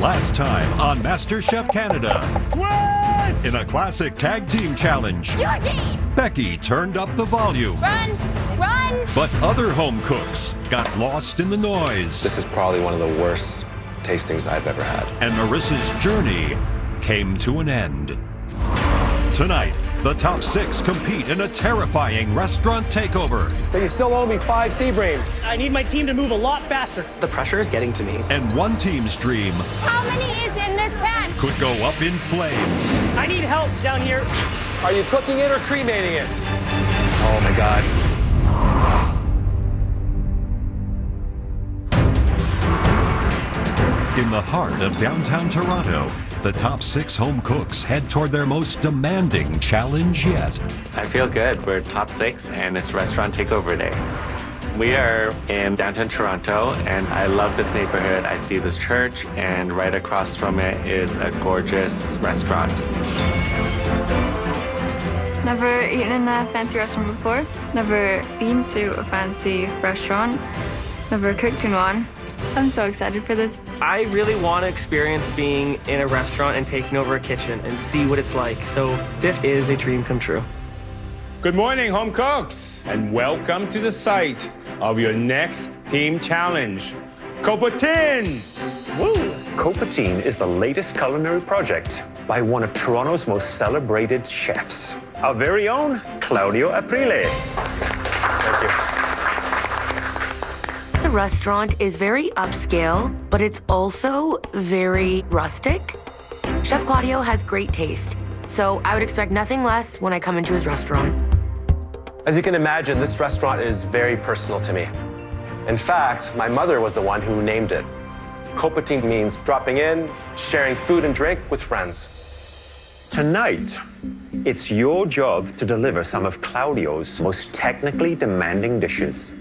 Last time on MasterChef Canada. In a classic tag team challenge, Eugene! Becky turned up the volume. Run! Run! But other home cooks got lost in the noise. This is probably one of the worst tastings I've ever had. And Marissa's journey came to an end. Tonight, the top six compete in a terrifying restaurant takeover. So you still owe me five sea bream. I need my team to move a lot faster. The pressure is getting to me. And one team's dream How many is in this pan? could go up in flames. I need help down here. Are you cooking it or cremating it? Oh my God. In the heart of downtown Toronto, the top six home cooks head toward their most demanding challenge yet. I feel good. We're top six, and it's restaurant takeover day. We are in downtown Toronto, and I love this neighborhood. I see this church, and right across from it is a gorgeous restaurant. Never eaten in a fancy restaurant before. Never been to a fancy restaurant. Never cooked in one. I'm so excited for this. I really want to experience being in a restaurant and taking over a kitchen and see what it's like. So this is a dream come true. Good morning, home cooks, and welcome to the site of your next team challenge, Copetin. Woo! Copetin is the latest culinary project by one of Toronto's most celebrated chefs, our very own Claudio Aprile. The restaurant is very upscale, but it's also very rustic. Chef Claudio has great taste, so I would expect nothing less when I come into his restaurant. As you can imagine, this restaurant is very personal to me. In fact, my mother was the one who named it. Copetin means dropping in, sharing food and drink with friends. Tonight, it's your job to deliver some of Claudio's most technically demanding dishes.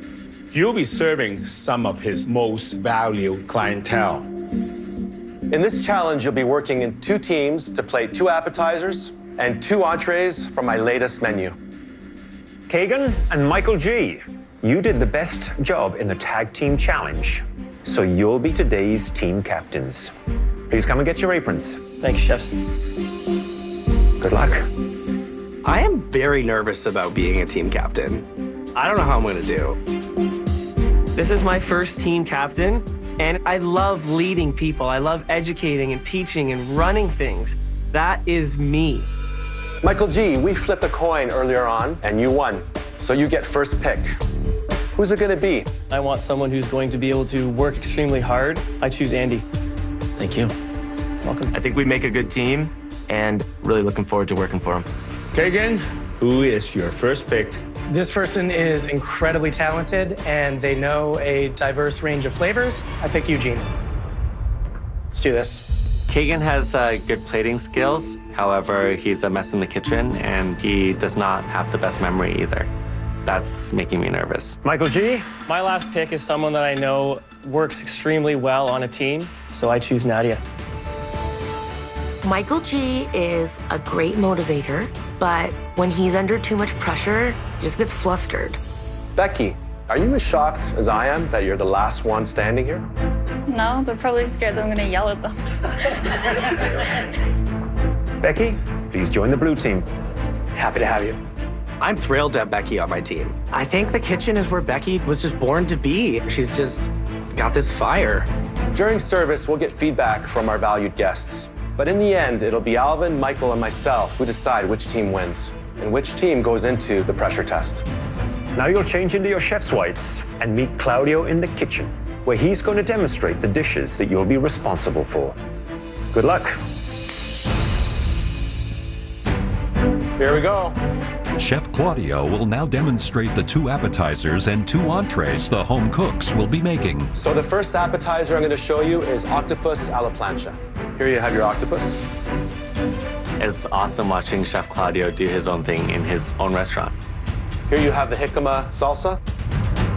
You'll be serving some of his most valued clientele. In this challenge, you'll be working in two teams to plate two appetizers and two entrees from my latest menu. Kagan and Michael G, you did the best job in the tag team challenge, so you'll be today's team captains. Please come and get your aprons. Thanks, chefs. Good luck. I am very nervous about being a team captain. I don't know how I'm going to do. This is my first team captain, and I love leading people. I love educating and teaching and running things. That is me. Michael G, we flipped a coin earlier on and you won. So you get first pick. Who's it going to be? I want someone who's going to be able to work extremely hard. I choose Andy. Thank you. Welcome. I think we make a good team, and really looking forward to working for him. Kagan, who is your first pick? This person is incredibly talented and they know a diverse range of flavors. I pick Eugene. Let's do this. Kagan has uh, good plating skills. However, he's a mess in the kitchen, and he does not have the best memory either. That's making me nervous. Michael G, My last pick is someone that I know works extremely well on a team, so I choose Nadia. Michael G is a great motivator, but when he's under too much pressure, he just gets flustered. Becky, are you as shocked as I am that you're the last one standing here? No, they're probably scared that I'm gonna yell at them. Becky, please join the blue team. Happy to have you. I'm thrilled to have Becky on my team. I think the kitchen is where Becky was just born to be. She's just got this fire. During service, we'll get feedback from our valued guests. But in the end, it'll be Alvin, Michael, and myself who decide which team wins and which team goes into the pressure test. Now you'll change into your chef's whites and meet Claudio in the kitchen, where he's going to demonstrate the dishes that you'll be responsible for. Good luck. Here we go. Chef Claudio will now demonstrate the two appetizers and two entrees the home cooks will be making. So the first appetizer I'm going to show you is octopus alla plancha. Here you have your octopus. It's awesome watching Chef Claudio do his own thing in his own restaurant. Here you have the jicama salsa,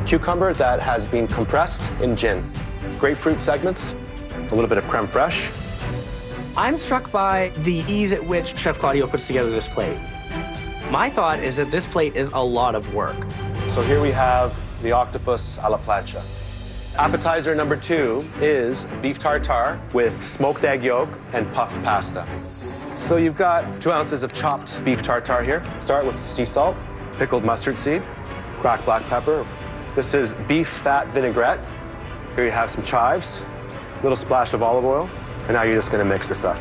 cucumber that has been compressed in gin, grapefruit segments, a little bit of creme fraiche. I'm struck by the ease at which Chef Claudio puts together this plate. My thought is that this plate is a lot of work. So here we have the octopus alla plancha. Appetizer number two is beef tartare with smoked egg yolk and puffed pasta. So you've got two ounces of chopped beef tartare here. Start with sea salt, pickled mustard seed, cracked black pepper. This is beef fat vinaigrette. Here you have some chives, little splash of olive oil, and now you're just gonna mix this up.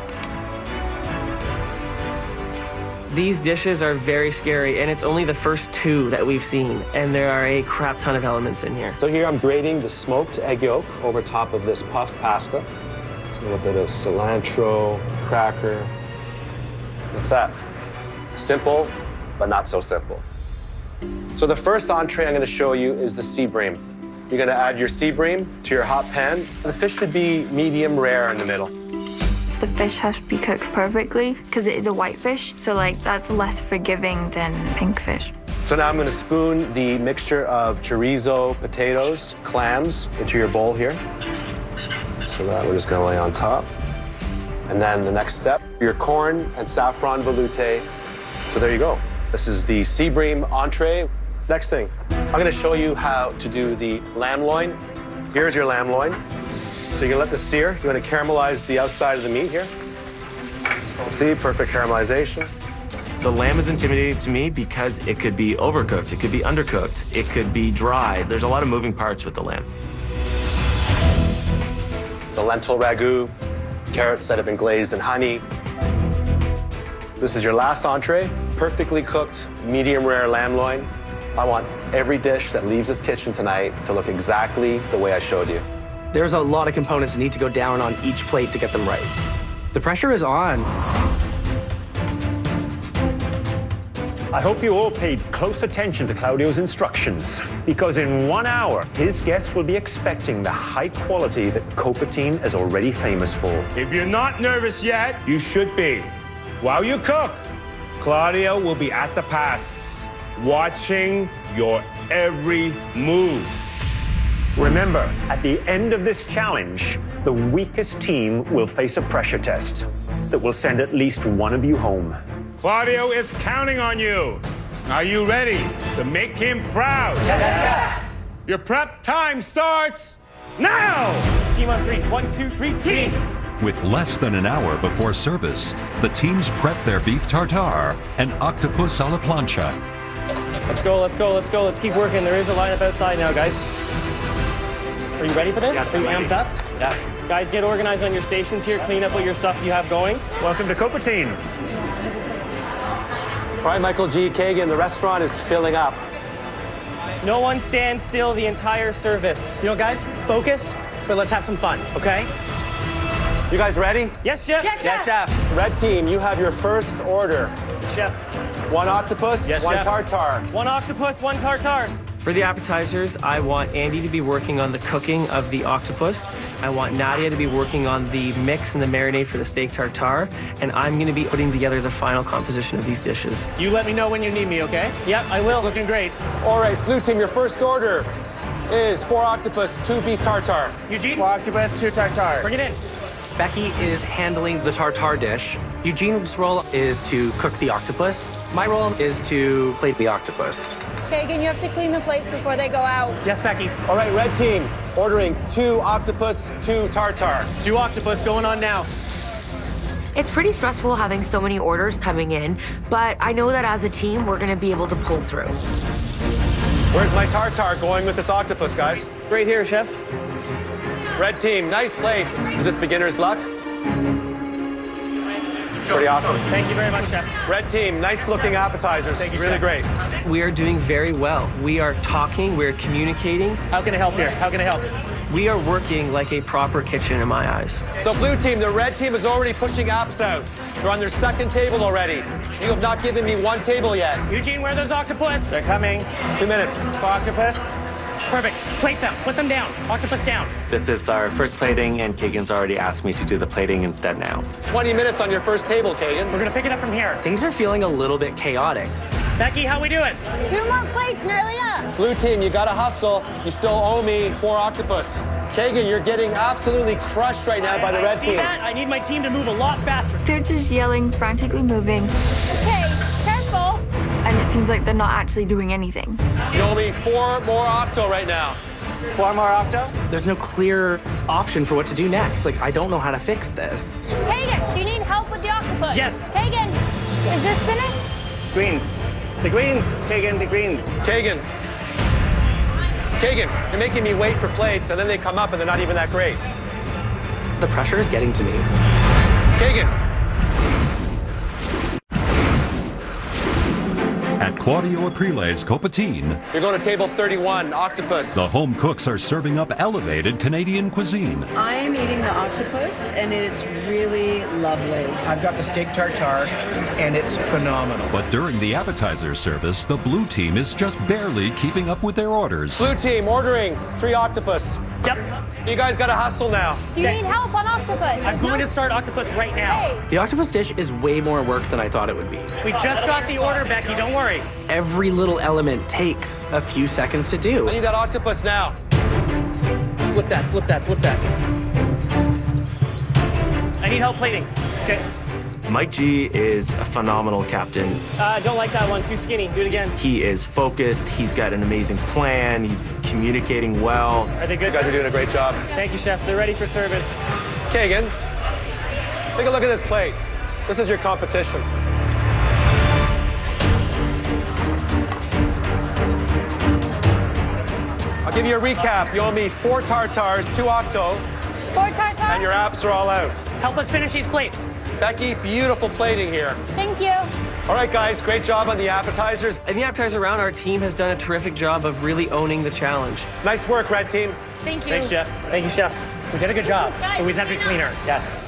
These dishes are very scary, and it's only the first two that we've seen, and there are a crap ton of elements in here. So here I'm grating the smoked egg yolk over top of this puffed pasta. Just a little bit of cilantro, cracker. What's that. Simple, but not so simple. So the first entree I'm gonna show you is the sea bream. You're gonna add your sea bream to your hot pan. The fish should be medium rare in the middle. The fish has to be cooked perfectly because it is a white fish, so like that's less forgiving than pink fish. So now I'm gonna spoon the mixture of chorizo, potatoes, clams into your bowl here. So that we're just gonna lay on top. And then the next step, your corn and saffron veloute. So there you go. This is the sea bream entree. Next thing, I'm gonna show you how to do the lamb loin. Here's your lamb loin. So you're gonna let this sear. You're gonna caramelize the outside of the meat here. See, perfect caramelization. The lamb is intimidating to me because it could be overcooked, it could be undercooked, it could be dry. There's a lot of moving parts with the lamb. The lentil ragu, carrots that have been glazed in honey. This is your last entree, perfectly cooked, medium rare lamb loin. I want every dish that leaves this kitchen tonight to look exactly the way I showed you. There's a lot of components that need to go down on each plate to get them right. The pressure is on. I hope you all paid close attention to Claudio's instructions, because in one hour, his guests will be expecting the high quality that Copetin is already famous for. If you're not nervous yet, you should be. While you cook, Claudio will be at the pass, watching your every move. Remember, at the end of this challenge, the weakest team will face a pressure test that will send at least one of you home. Claudio is counting on you. Are you ready to make him proud? Yes, Your prep time starts now! Team on three. One, two, three, team! With less than an hour before service, the teams prep their beef tartare and octopus a la plancha. Let's go, let's go, let's go. Let's keep working. There is a lineup outside now, guys. Are you ready for this? Yes, Are you I'm ready. amped up? Yeah. Guys, get organized on your stations here. Clean up what your stuff you have going. Welcome to Copetin. All right, Michael G. Kagan, the restaurant is filling up. No one stands still the entire service. You know, guys, focus, but let's have some fun, okay? You guys ready? Yes, chef. Yes, chef. chef. Red team, you have your first order. Chef. One octopus, Yes, one chef. tartare. One octopus, one tartare. For the appetizers, I want Andy to be working on the cooking of the octopus. I want Nadia to be working on the mix and the marinade for the steak tartare. And I'm going to be putting together the final composition of these dishes. You let me know when you need me, okay? Yep, I will. It's looking great. All right, blue team, your first order is four octopus, two beef tartare. Eugene, Four octopus, two tartare. bring it in. Becky is handling the tartare dish. Eugene's role is to cook the octopus. My role is to plate the octopus. Kagan, you have to clean the plates before they go out. Yes, Becky. All right, red team, ordering two octopus, two tartar. Two octopus going on now. It's pretty stressful having so many orders coming in, but I know that as a team, we're gonna be able to pull through. Where's my tartar going with this octopus, guys? Right here, chef. Red team, nice plates. Is this beginner's luck? Pretty awesome. Thank you very much, chef. Red team, nice looking appetizers. Thank you, really chef. great. We are doing very well. We are talking, we're communicating. How can I help here? How can I help? We are working like a proper kitchen in my eyes. So blue team, the red team is already pushing apps out. They're on their second table already. You have not given me one table yet. Eugene, where are those octopus? They're coming. Two minutes. Four octopus. Perfect. Plate them. Put them down. Octopus down. This is our first plating, and Kagan's already asked me to do the plating instead now. 20 minutes on your first table, Kagan. We're gonna pick it up from here. Things are feeling a little bit chaotic. Becky, how we doing? Two more plates, nearly up. Blue team, you gotta hustle. You still owe me four octopus. Kagan, you're getting absolutely crushed right now by the red team. That? I need my team to move a lot faster. They're just yelling, frantically moving, Okay, careful. And it seems like they're not actually doing anything. You owe me four more octo right now. Four more octo. There's no clear option for what to do next. Like, I don't know how to fix this. Kagan, do you need help with the octopus? Yes. Kagan, is this finished? Greens. The greens. Kagan, the greens. Kagan. Kagan, you're making me wait for plates, and then they come up and they're not even that great. The pressure is getting to me. Kagan, Claudio Aprile's Copetin, you're going to table 31, octopus. the home cooks are serving up elevated Canadian cuisine. I'm eating the octopus, and it's really lovely. I've got the steak tartare, and it's phenomenal. But during the appetizer service, the blue team is just barely keeping up with their orders. Blue team ordering three octopus. Yep. You guys got to hustle now. Do you need help on octopus? I'm going to start octopus right now. Hey, The octopus dish is way more work than I thought it would be. We just got the order, Becky. Don't worry. Every little element takes a few seconds to do. I need that octopus now. Flip that, flip that, flip that. I need help plating. Okay. Mike G is a phenomenal captain. Uh, don't like that one. Too skinny. Do it again. He is focused, he's got an amazing plan, he's communicating well. Are they You good? guys are doing a great job. Thank you, chef. They're ready for service. Kagan, take a look at this plate. This is your competition. I'll give you a recap. You owe me four tartars, two octo, four tartar. and your apps are all out. Help us finish these plates. Becky, beautiful plating here. Thank you. All right, guys, great job on the appetizers. In the appetizer round, our team has done a terrific job of really owning the challenge. Nice work, red team. Thank you. Thanks, chef. Thank you, chef. We did a good job. Guys, But we just have to be cleaner. Yes.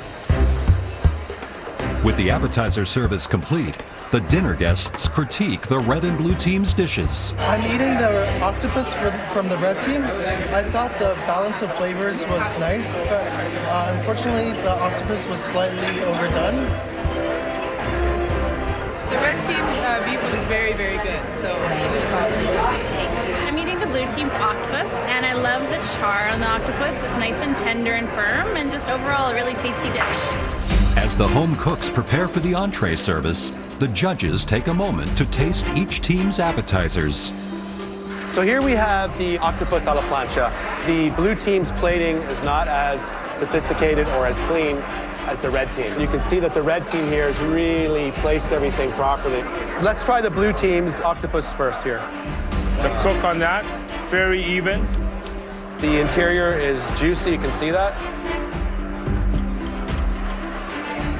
With the appetizer service complete, the dinner guests critique the red and blue team's dishes. I'm eating the octopus from, from the red team. I thought the balance of flavors was nice, but uh, unfortunately, the octopus was slightly overdone. The red team's uh, beef was very, very good, so it was awesome. I'm eating the blue team's octopus, and I love the char on the octopus. It's nice and tender and firm, and just overall a really tasty dish. As the home cooks prepare for the entree service, the judges take a moment to taste each team's appetizers. So here we have the octopus a la plancha. The blue team's plating is not as sophisticated or as clean as the red team. You can see that the red team here has really placed everything properly. Let's try the blue team's octopus first here. The cook on that, very even. The interior is juicy, you can see that.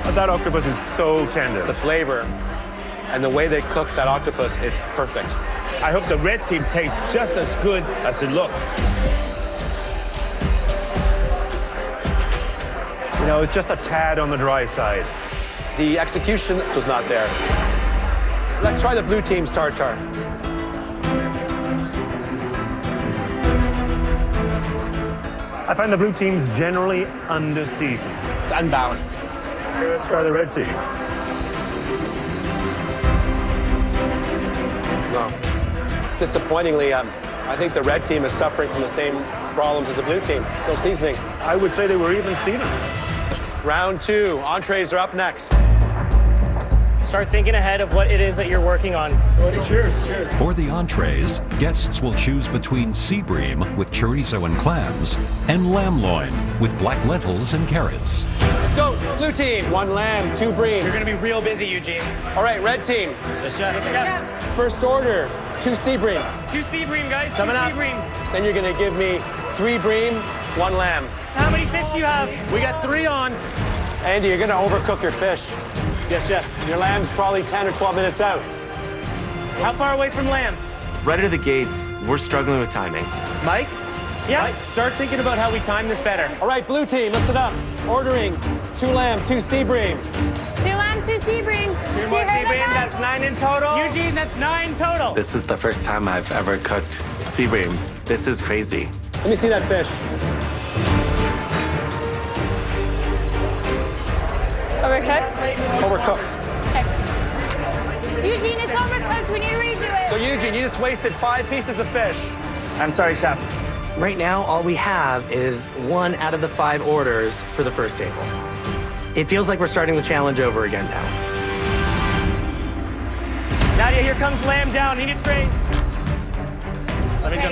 That octopus is so tender. The flavor and the way they cook that octopus, it's perfect. I hope the red team tastes just as good as it looks. You know, it's just a tad on the dry side. The execution was not there. Let's try the blue team's tartar. I find the blue team's generally under-seasoned. It's unbalanced. Let's try the red team. No. Disappointingly, um, I think the red team is suffering from the same problems as the blue team. No seasoning. I would say they were even, Steven. Round two. Entrees are up next. Start thinking ahead of what it is that you're working on. Cheers, cheers. For the entrees, guests will choose between sea bream with chorizo and clams and lamb loin with black lentils and carrots. Let's go. Blue team. One lamb, two bream. You're gonna be real busy, Eugene. All right, red team. The chef. chef. First order, two sea bream. Two sea bream, guys. Coming Two up. sea bream. Then you're gonna give me three bream, one lamb. How many fish do you have? We got three on. Andy, you're gonna overcook your fish. Yes, chef. Your lamb's probably 10 or 12 minutes out. How far away from lamb? Right out of the gates, we're struggling with timing. Mike? Yeah. Mike, start thinking about how we time this better. All right, blue team, listen up. Ordering two lamb, two sea bream. Two lamb, two sea bream. Two more hear sea bream. That's nine in total. Eugene, that's nine total. This is the first time I've ever cooked sea bream. This is crazy. Let me see that fish. Overcooked? Overcooked. Eugene, it's overcooked. We need to redo it. So, Eugene, you just wasted five pieces of fish. I'm sorry, chef. Right now, all we have is one out of the five orders for the first table. It feels like we're starting the challenge over again now. Nadia, here comes lamb down. Need it straight.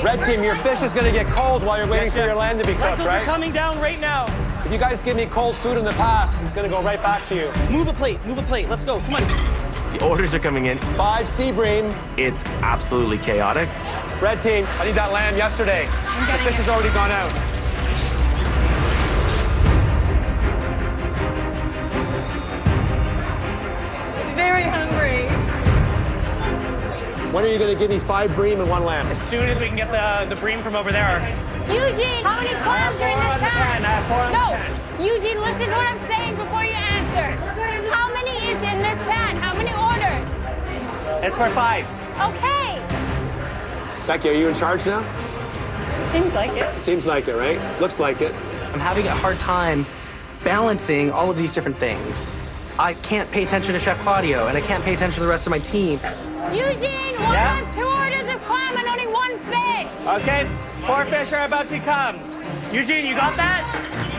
Red team, your fish is gonna get cold while you're waiting Yes, for your lamb to be cooked, Lentils right? are coming down right now. If you guys give me cold food in the past, it's gonna go right back to you. Move a plate, move a plate. Let's go. Come on. The orders are coming in. Five sea bream. It's absolutely chaotic. Red team, I need that lamb yesterday. The fish has already gone out. Very hungry. When are you gonna give me five bream and one lamb? As soon as we can get the, the bream from over there. Eugene, how many clams are in this on the pan? pan, I have four on the no. Eugene, listen to what I'm saying before you answer. It's for five. Okay. Becky, are you in charge now? Seems like it. Seems like it, right? Looks like it. I'm having a hard time balancing all of these different things. I can't pay attention to Chef Claudio, and I can't pay attention to the rest of my team. Eugene, we'll Yeah? have two orders of clam and only one fish. Okay, four fish are about to come. Eugene, you got that?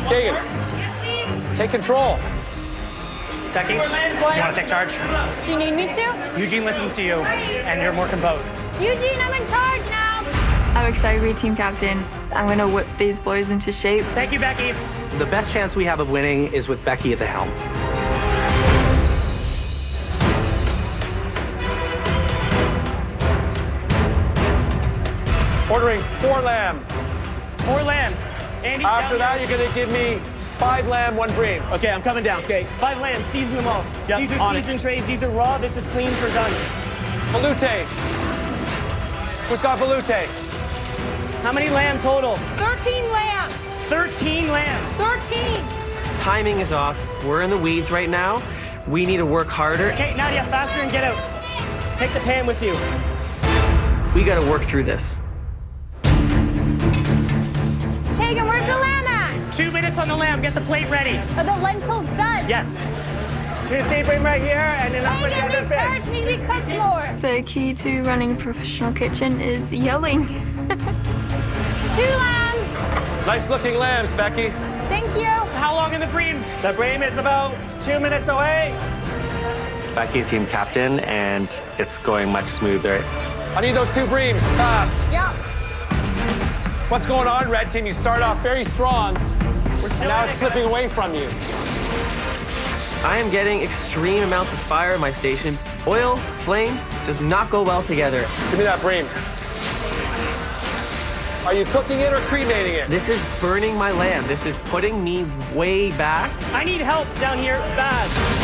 Kagan, take control. Becky, do you want to take charge? Do you need me to? Eugene listens to you, and you're more composed. Eugene, I'm in charge now. I'm excited to be team captain. I'm gonna whip these boys into shape. Thank you, Becky. The best chance we have of winning is with Becky at the helm. Ordering four lamb. Four lamb. Andy, After that, you're gonna give me five lamb, one bream. Okay, I'm coming down. Okay, five lamb, Season them all. Yep, These on are it. seasoned trays. These are raw. This is clean for done. Velouté. Who's got velouté? How many lamb total? 13 lamb. 13 lamb. 13. Timing is off. We're in the weeds right now. We need to work harder. Okay, Nadia, faster and get out. Take the pan with you. We got to work through this. Tegan, where's the lamb at? Two minutes on the lamb. Get the plate ready. Are the lentils done? Yes. Two sea bream right here, and then up with the other these fish. carrots need to be cooked more. The key to running a professional kitchen is yelling. Two lamb. Nice looking lambs, Becky. Thank you. How long in the bream? The bream is about two minutes away. Becky's team captain, and it's going much smoother. I need those two breams, fast. Yep. What's going on, red team? You start off very strong, We're still and now it's slipping away from you. I am getting extreme amounts of fire in my station. Oil, flame, does not go well together. Give me that bream. Are you cooking it or cremating it? This is burning my land. This is putting me way back. I need help down here bad.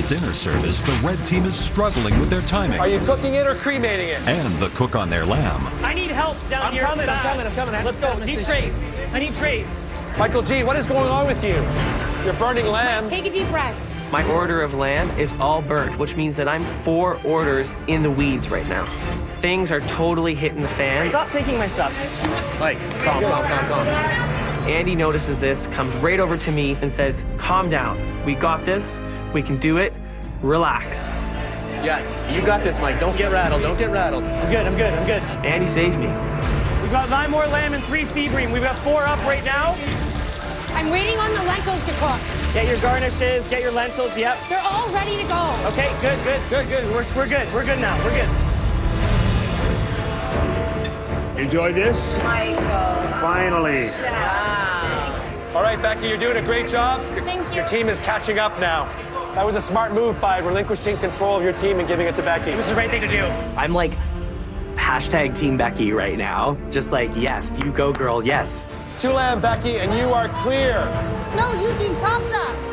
The dinner service, the red team is struggling with their timing. Are you cooking it or cremating it? And the cook on their lamb. I need help down I'm here coming, I'm coming, I'm coming. I have Let's go. Need station. trays. I need trays. Michael G, what is going on with you? You're burning lamb. Take a deep breath. My order of lamb is all burnt, which means that I'm four orders in the weeds right now. Things are totally hitting the fan. Stop taking my stuff. Mike, calm, calm, calm, calm. Andy notices this, comes right over to me and says, Calm down. We got this. We can do it. Relax. Yeah, you got this, Mike. Don't get rattled. Don't get rattled. I'm good. I'm good. I'm good. Andy saved me. We've got nine more lamb and three sea bream. We've got four up right now. I'm waiting on the lentils to cook. Get your garnishes. Get your lentils. Yep. They're all ready to go. Okay. Good. Good. Good. Good. We're, we're good. We're good now. We're good. Enjoy this? Michael. Finally. Wow. All right, Becky, you're doing a great job. Your, Thank you. Your team is catching up now. That was a smart move by relinquishing control of your team and giving it to Becky. It was the right thing to do. I'm like hashtag Team Becky right now. Just like, yes, you go, girl, yes. Two lamb, Becky, and you are clear. No, Eugene, tops up.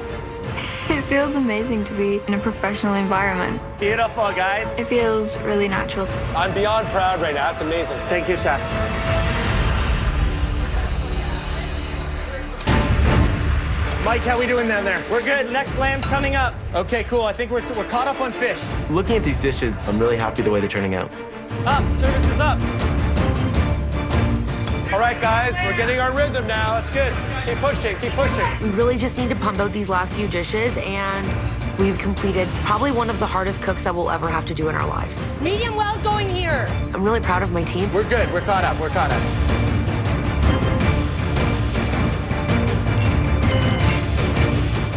It feels amazing to be in a professional environment. Beautiful, guys. It feels really natural. I'm beyond proud right now. That's amazing. Thank you, chef. Mike, how we doing down there? We're good. Next lamb's coming up. Okay, cool. I think we're, we're caught up on fish. Looking at these dishes, I'm really happy the way they're turning out. Up. Service is up. All right, guys, we're getting our rhythm now. That's good. Keep pushing, keep pushing. We really just need to pump out these last few dishes, and we've completed probably one of the hardest cooks that we'll ever have to do in our lives. Medium well going here. I'm really proud of my team. We're good. We're caught up. We're caught up.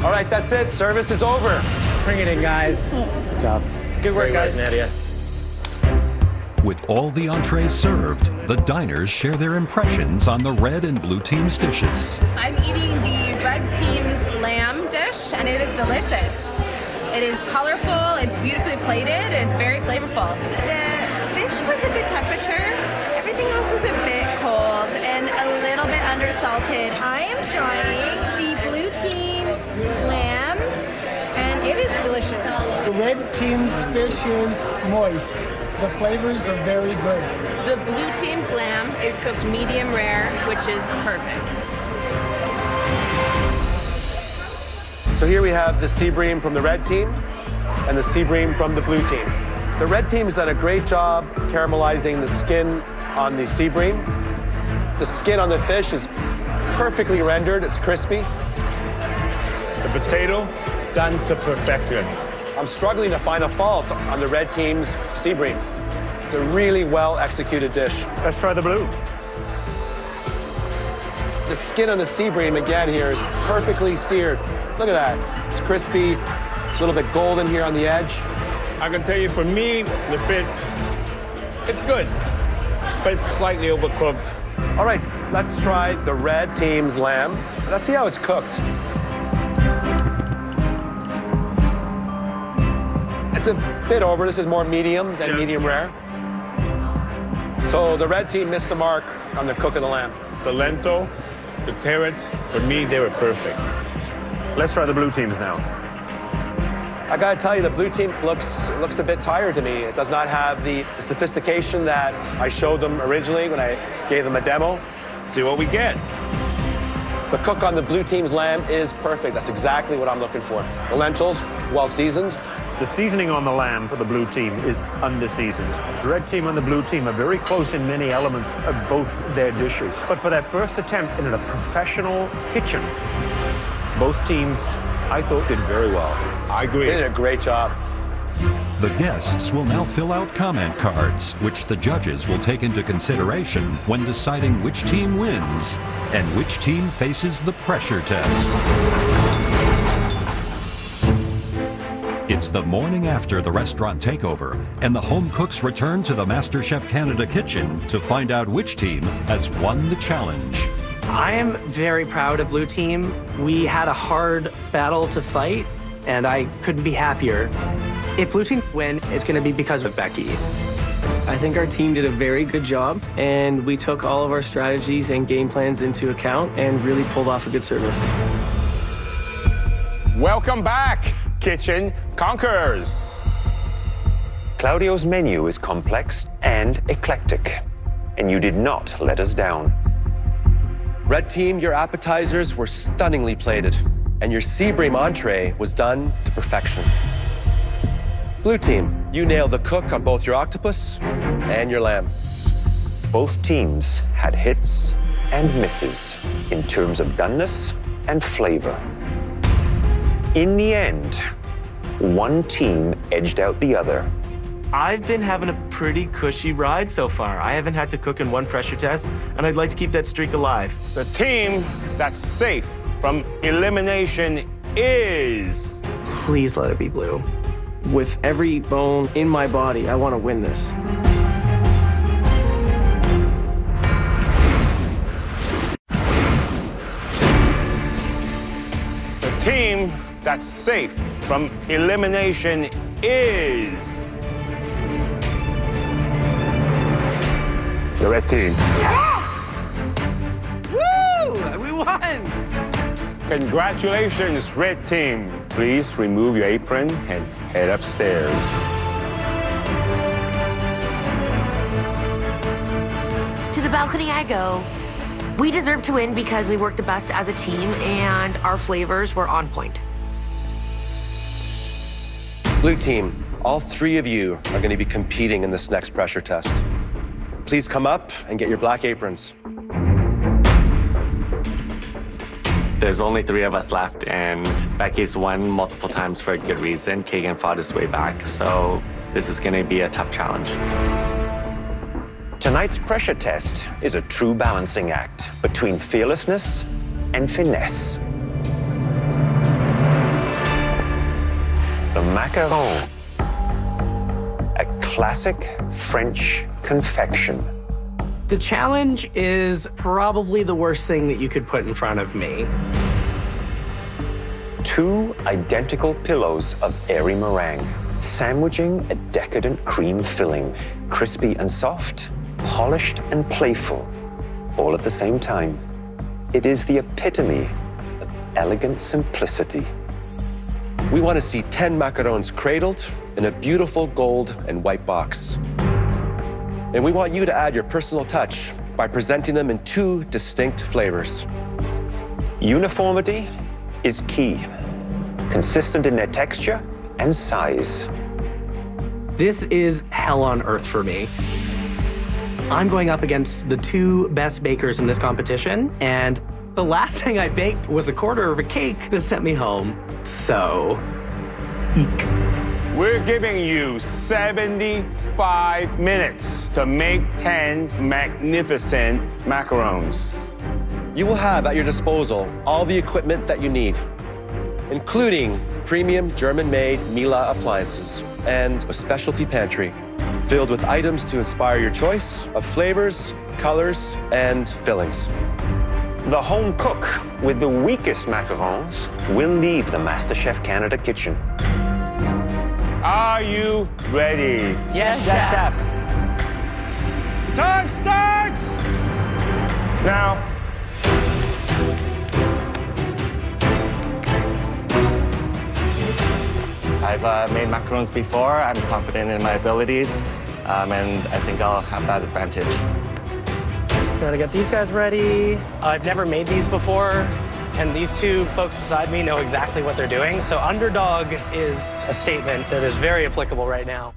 All right, that's it. Service is over. Bring it in, guys. Good job. Good work, guys. Nadia. With all the entrees served, the diners share their impressions on the red and blue team's dishes. I'm eating the red team's lamb dish, and it is delicious. It is colorful, it's beautifully plated, and it's very flavorful. The fish was a good temperature. Everything else was a bit cold and a little bit undersalted. I am trying the blue team's lamb, and it is delicious. The red team's fish is moist. The flavors are very good. The blue team's lamb is cooked medium rare, which is perfect. So here we have the sea bream from the red team and the sea bream from the blue team. The red team has done a great job caramelizing the skin on the sea bream. The skin on the fish is perfectly rendered, it's crispy. The potato done to perfection. I'm struggling to find a fault on the red team's sea bream. It's a really well executed dish. Let's try the blue. The skin on the sea bream again here is perfectly seared. Look at that. It's crispy, a little bit golden here on the edge. I can tell you, for me, the fish, it's good, but it's slightly overcooked. All right, let's try the red team's lamb. Let's see how it's cooked. It's a bit over. This is more medium than Yes. medium rare. So the red team missed the mark on the cook of the lamb. The lentil, the carrots, for me, they were perfect. Let's try the blue teams now. I gotta tell you, the blue team looks looks a bit tired to me. It does not have the sophistication that I showed them originally when I gave them a demo. See what we get. The cook on the blue team's lamb is perfect. That's exactly what I'm looking for. The lentils, well seasoned. The seasoning on the lamb for the blue team is under-seasoned. The red team and the blue team are very close in many elements of both their dishes. But for their first attempt in a professional kitchen, both teams, I thought, did very well. I agree. They did a great job. The guests will now fill out comment cards, which the judges will take into consideration when deciding which team wins and which team faces the pressure test. It's the morning after the restaurant takeover, and the home cooks return to the MasterChef Canada kitchen to find out which team has won the challenge. I am very proud of Blue Team. We had a hard battle to fight, and I couldn't be happier. If Blue Team wins, it's going to be because of Becky. I think our team did a very good job, and we took all of our strategies and game plans into account and really pulled off a good service. Welcome back, Kitchen Conquerors. Claudio's menu is complex and eclectic, and you did not let us down. Red team, your appetizers were stunningly plated, and your sea bream entree was done to perfection. Blue team, you nailed the cook on both your octopus and your lamb. Both teams had hits and misses in terms of doneness and flavor. In the end, one team edged out the other. I've been having a pretty cushy ride so far. I haven't had to cook in one pressure test, and I'd like to keep that streak alive. The team that's safe from elimination is. Please let it be Blue. With every bone in my body, I want to win this. That's safe from elimination is. The red team. Yes! Woo! We won! Congratulations, red team. Please remove your apron and head upstairs. To the balcony I go. We deserve to win because we worked the best as a team and our flavors were on point. Blue team, all three of you are going to be competing in this next pressure test. Please come up and get your black aprons. There's only three of us left, and Becky's won multiple times for a good reason. Kagan fought his way back, so this is going to be a tough challenge. Tonight's pressure test is a true balancing act between fearlessness and finesse. The a classic French confection. The challenge is probably the worst thing that you could put in front of me. Two identical pillows of airy meringue, sandwiching a decadent cream filling, crispy and soft, polished and playful, all at the same time. It is the epitome of elegant simplicity. We want to see 10 macarons cradled in a beautiful gold and white box. And we want you to add your personal touch by presenting them in two distinct flavors. Uniformity is key, consistent in their texture and size. This is hell on earth for me. I'm going up against the two best bakers in this competition, and the last thing I baked was a quarter of a cake that sent me home. So, eek. We're giving you 75 minutes to make 10 magnificent macarons. You will have at your disposal all the equipment that you need, including premium German-made Miele appliances and a specialty pantry filled with items to inspire your choice of flavors, colors, and fillings. The home cook with the weakest macarons will leave the MasterChef Canada kitchen. Are you ready? Yes, yes chef. Time starts! Now, I've uh, made macarons before. I'm confident in my abilities, um, and I think I'll have that advantage. Gotta get these guys ready. I've never made these before, and these two folks beside me know exactly what they're doing. So underdog is a statement that is very applicable right now.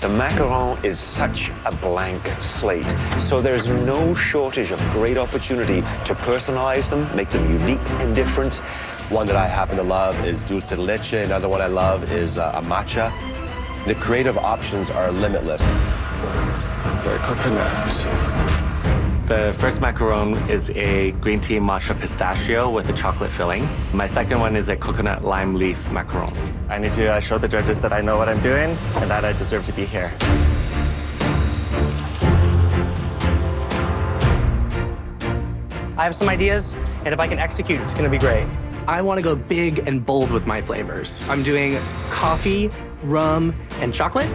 The macaron is such a blank slate, so there's no shortage of great opportunity to personalize them, make them unique and different. One that I happen to love is dulce de leche. Another one I love is uh, a matcha. The creative options are limitless. Very coconut. The first macaron is a green tea matcha pistachio with a chocolate filling. My second one is a coconut lime leaf macaron. I need to uh, show the judges that I know what I'm doing and that I deserve to be here. I have some ideas, and if I can execute, it's gonna be great. I want to go big and bold with my flavors. I'm doing coffee, rum, and chocolate,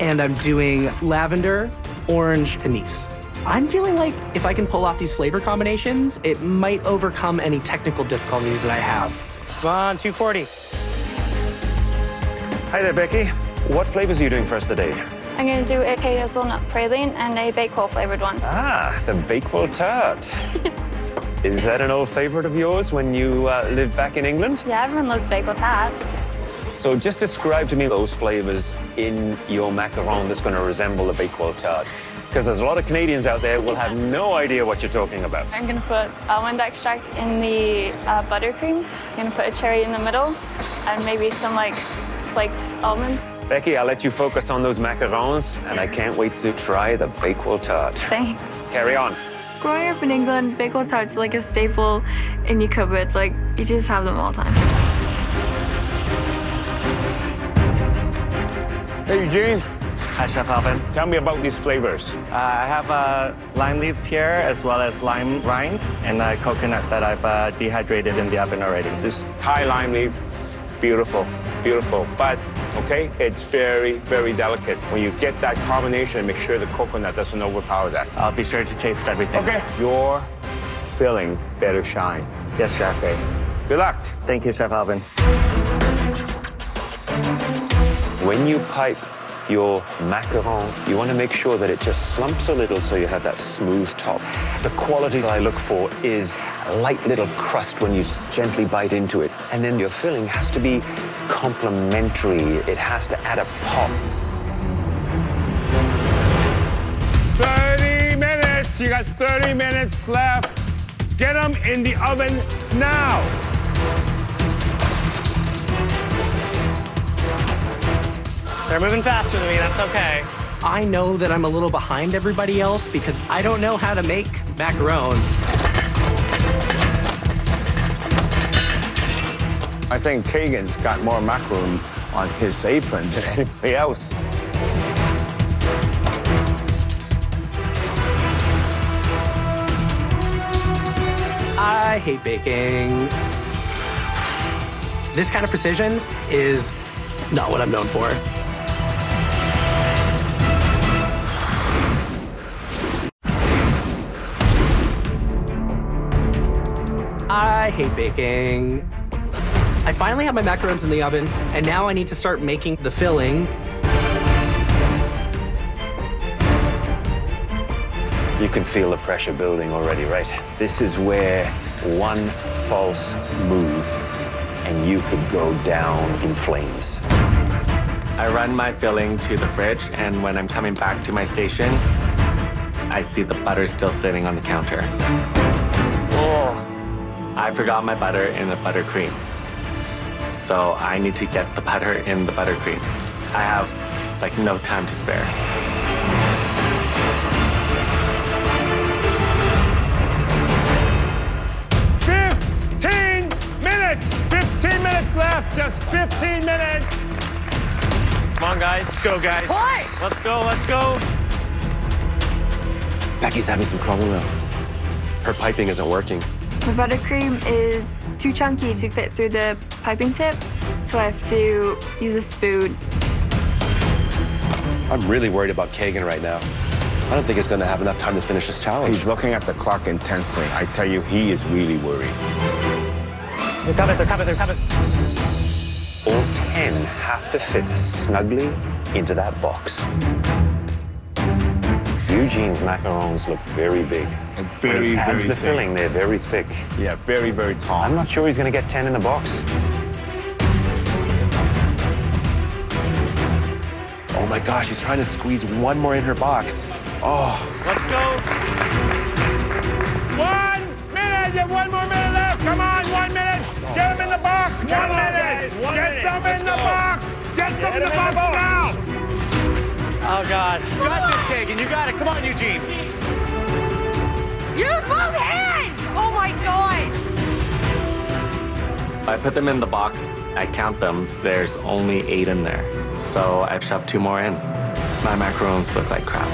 and I'm doing lavender, orange, anise. I'm feeling like if I can pull off these flavor combinations, it might overcome any technical difficulties that I have. Come on, 240. Hi there, Becky. What flavors are you doing for us today? I'm going to do a hazelnut praline and a bakewell flavored one. Ah, the Bakewell tart. Is that an old favorite of yours when you uh, lived back in England? Yeah, everyone loves bakewell tarts. So just describe to me those flavors in your macaron that's going to resemble the Bakewell tart. Because there's a lot of Canadians out there who will have no idea what you're talking about. I'm going to put almond extract in the uh, buttercream. I'm going to put a cherry in the middle and maybe some like flaked almonds. Becky, I'll let you focus on those macarons, and I can't wait to try the Bakewell tart. Thanks. Carry on. Growing up in England, bakewell tarts are like a staple in your cupboard. Like, you just have them all the time. Hey, Eugene. Hi, Chef Alvin. Tell me about these flavors. Uh, I have uh, lime leaves here, as well as lime rind and uh, coconut that I've uh, dehydrated in the oven already. This Thai lime leaf, beautiful, beautiful. But, okay, it's very, very delicate. When you get that combination, make sure the coconut doesn't overpower that. I'll be sure to taste everything. Okay. Your filling better shine. Yes, Chef. Okay. Good luck. Thank you, Chef Alvin. When you pipe your macaron, you want to make sure that it just slumps a little so you have that smooth top. The quality I look for is a light little crust when you gently bite into it. And then your filling has to be complementary. It has to add a pop. 30 minutes. You got 30 minutes left. Get them in the oven now. They're moving faster than me, that's okay. I know that I'm a little behind everybody else because I don't know how to make macarons. I think Kagan's got more macaroon on his apron than anybody else. I hate baking. This kind of precision is not what I'm known for. I hate baking. I finally have my macarons in the oven, and now I need to start making the filling. You can feel the pressure building already, right? This is where one false move and you could go down in flames. I run my filling to the fridge, and when I'm coming back to my station, I see the butter still sitting on the counter. Oh, I forgot my butter in the buttercream. So I need to get the butter in the buttercream. I have like no time to spare. Fifteen minutes. Fifteen minutes left. Just fifteen minutes. Come on, guys. Let's go, guys. Boys! Let's go, let's go. Beccy's having some trouble now. Her piping isn't working. My buttercream is too chunky to fit through the piping tip, so I have to use a spoon. I'm really worried about Kagan right now. I don't think he's going to have enough time to finish this challenge. He's looking at the clock intensely. I tell you, he is really worried. They're coming, they're coming, they're coming. All 10 have to fit snugly into that box. Eugene's macarons look very big. very, when he adds very the thick. filling, they're very thick. Yeah, very, very tall. I'm not sure he's going to get 10 in the box. Oh my gosh, he's trying to squeeze one more in her box. Oh. Let's go. One minute. You have one more minute left. Come on, one minute. Get them in the box. One minute. Get them in the box. Get them in the box now. Oh, God. You got this, Kagan. You got it. Come on, Eugene. Use both hands! Oh my god! I put them in the box, I count them, there's only eight in there. So I've shoved two more in. My macarons look like crap.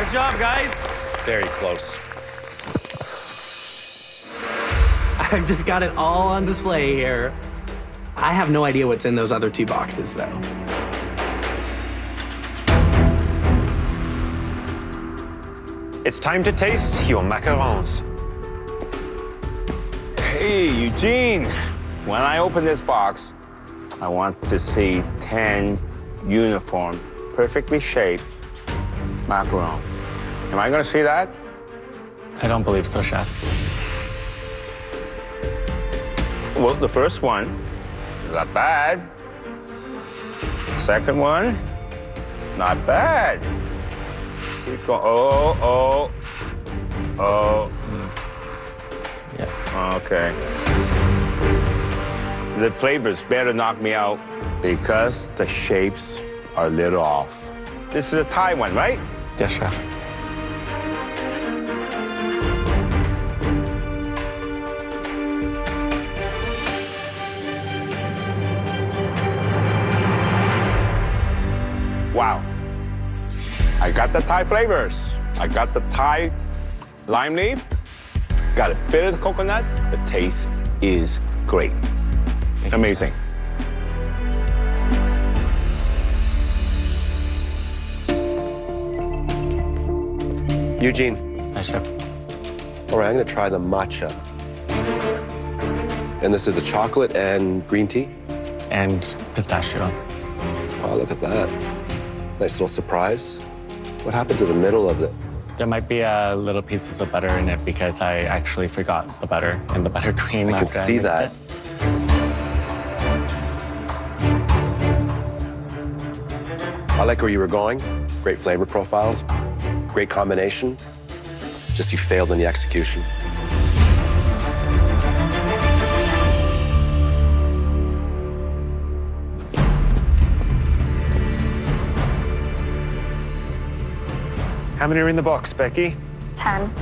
Good job, guys. Very close. I've just got it all on display here. I have no idea what's in those other two boxes, though. It's time to taste your macarons. Hey, Eugene. When I open this box, I want to see 10 uniform, perfectly shaped macaron. Am I going to see that? I don't believe so, Chef. Well, the first one, not bad. Second one, not bad. Keep going. Oh, oh, oh. Yeah. Mm. Okay. The flavors better knock me out because the shapes are a little off. This is a Thai one, right? Yes, Chef. I got the Thai flavors. I got the Thai lime leaf. Got a bit of the coconut. The taste is great. Amazing. Eugene. Hi, Chef. All right, I'm going to try the matcha. And this is a chocolate and green tea? And pistachio. Oh, look at that. Nice little surprise. What happened to the middle of it? There might be uh, little pieces of butter in it because I actually forgot the butter and the buttercream. I can see mixed that. it. I like where you were going. great flavor profiles, great combination. Just you failed in the execution. How many are in the box, Beccy? Ten.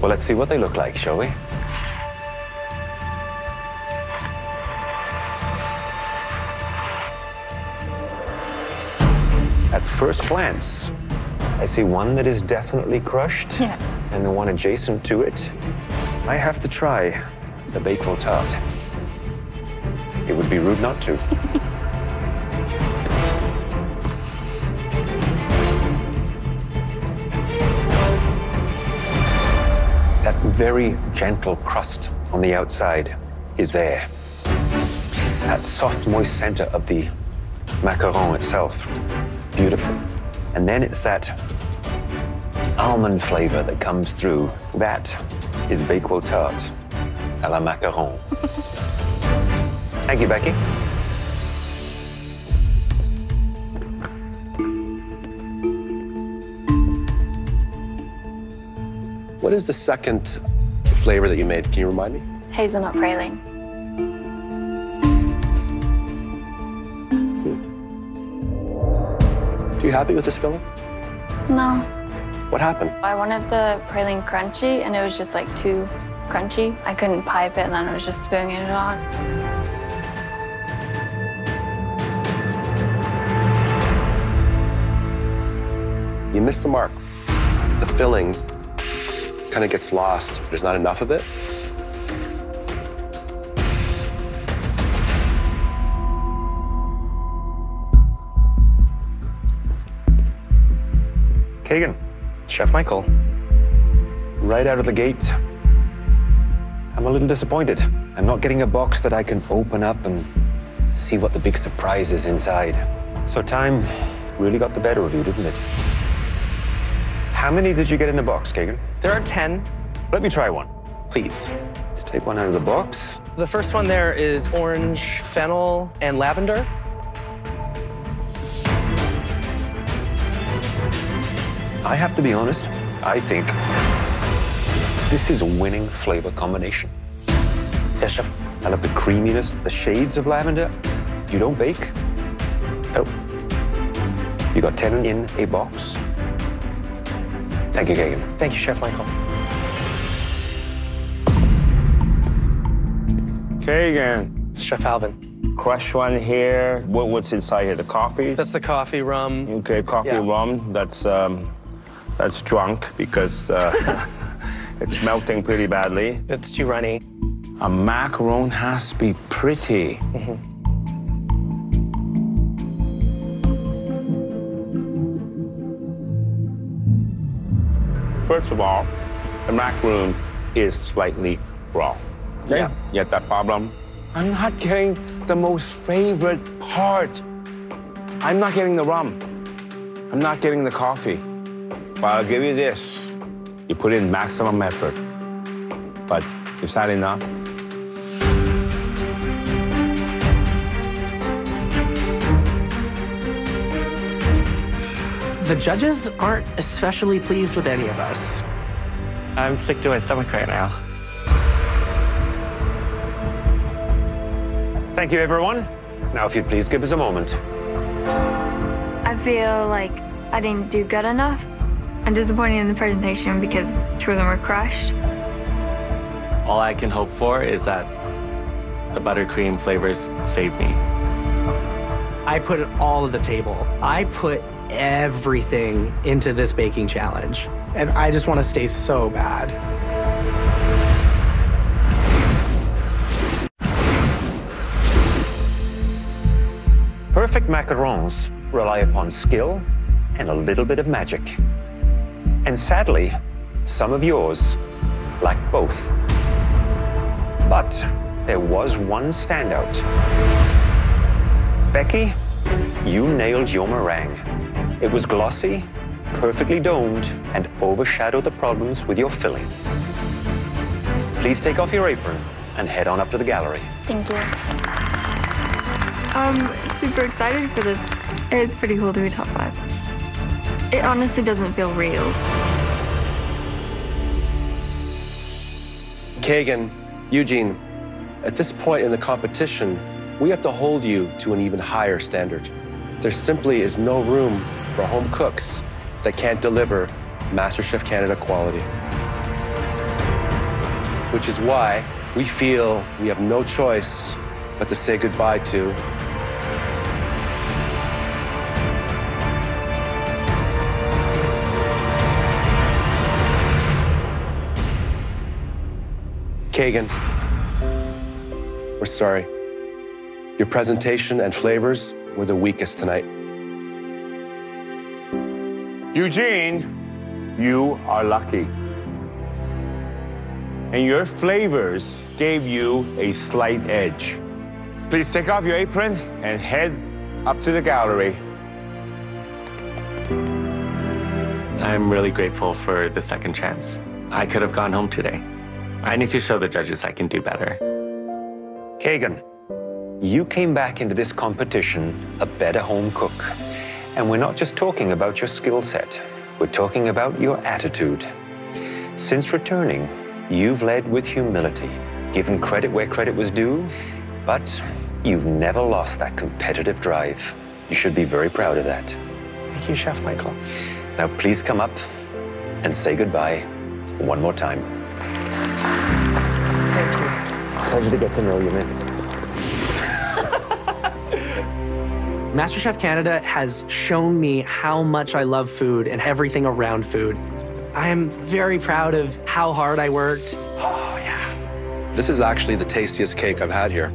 Well, let's see what they look like, shall we? At first glance, I see one that is definitely crushed Yeah. and the one adjacent to it. I have to try the Bakewell tart. It would be rude not to. Very gentle crust on the outside is there. That soft, moist center of the macaron itself, beautiful. And then it's that almond flavor that comes through. That is Bakewell tart à la macaron. Thank you, Beccy. What is the second flavor that you made? Can you remind me? Hazelnut praline. Hmm. Are you happy with this filling? No. What happened? I wanted the praline crunchy, and it was just like too crunchy. I couldn't pipe it, and then I was just spooning it on. You missed the mark. The filling kind of gets lost. There's not enough of it. Kagan, Chef Michael. right out of the gate, I'm a little disappointed. I'm not getting a box that I can open up and see what the big surprise is inside. So time really got the better of you, didn't it? How many did you get in the box, Kagan? There are 10. Let me try one. Please. Let's take one out of the box. The first one there is orange, fennel, and lavender. I have to be honest, I think this is a winning flavor combination. Yes, chef. I love the creaminess, the shades of lavender. You don't bake? Nope. You got 10 in a box. Thank you, Kagan. Thank you, Chef Michael. Kagan. Chef Alvin. Crush one here. What, what's inside here? The coffee? That's the coffee, rum. Okay, coffee Yeah. rum. That's um, that's drunk because uh, it's melting pretty badly. It's too runny. A macaron has to be pretty. First of all, the macaroon is slightly raw. Okay? Yeah. You get that problem? I'm not getting the most favorite part. I'm not getting the rum. I'm not getting the coffee. But I'll give you this. You put in maximum effort. But is that enough? The judges aren't especially pleased with any of us. I'm sick to my stomach right now. Thank you, everyone. Now, if you'd please give us a moment. I feel like I didn't do good enough. I'm disappointed in the presentation because two of them were crushed. All I can hope for is that the buttercream flavors save me. I put it all at the table. I put everything into this baking challenge. And I just want to stay so bad. Perfect macarons rely upon skill and a little bit of magic. And sadly, some of yours lack both. But there was one standout. Beccy, you nailed your meringue. It was glossy, perfectly domed, and overshadowed the problems with your filling. Please take off your apron and head on up to the gallery. Thank you. I'm super excited for this. It's pretty cool to be top five. It honestly doesn't feel real. Kagan, Eugene, at this point in the competition, we have to hold you to an even higher standard. There simply is no room for home cooks that can't deliver MasterChef Canada quality. Which is why we feel we have no choice but to say goodbye to Kagan. We're sorry. Your presentation and flavors were the weakest tonight. Eugene, you are lucky. And your flavors gave you a slight edge. Please take off your apron and head up to the gallery. I'm really grateful for the second chance. I could have gone home today. I need to show the judges I can do better. Kagan, you came back into this competition a better home cook. And we're not just talking about your skill set, we're talking about your attitude. Since returning, you've led with humility, given credit where credit was due, but you've never lost that competitive drive. You should be very proud of that. Thank you, Chef Michael. Now, please come up and say goodbye one more time. Thank you. Pleasure to get to know you, man. MasterChef Canada has shown me how much I love food and everything around food. I am very proud of how hard I worked. Oh, yeah. This is actually the tastiest cake I've had here.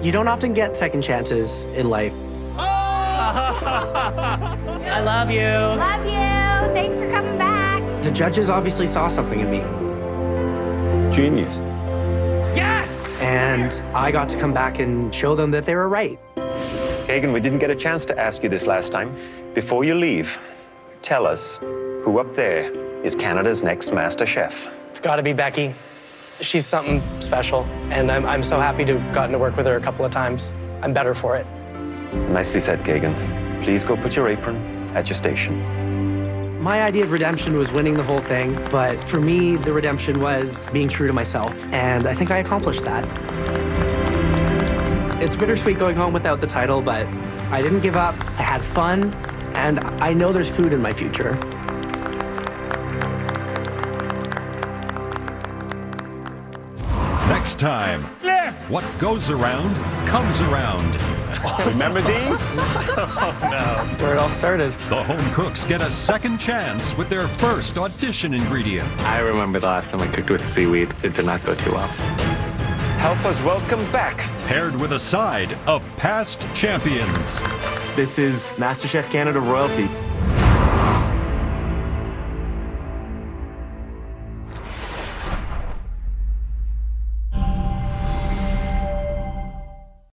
You don't often get second chances in life. I love you. Love you. Thanks for coming back. The judges obviously saw something in me. Genius. Yes! And I got to come back and show them that they were right. Kagan, we didn't get a chance to ask you this last time. Before you leave, tell us who up there is Canada's next Master Chef. It's got to be Beccy. She's something special, and I'm, I'm so happy to have gotten to work with her a couple of times. I'm better for it. Nicely said, Kagan. Please go put your apron at your station. My idea of redemption was winning the whole thing, but for me, the redemption was being true to myself, and I think I accomplished that. It's bittersweet going home without the title, but I didn't give up. I had fun, and I know there's food in my future. Next time, what goes around comes around. Remember these? oh, no. That's where it all started. The home cooks get a second chance with their first audition ingredient. I remember the last time I cooked with seaweed. It did not go too well. Help us welcome back. Paired with a side of past champions. This is MasterChef Canada royalty.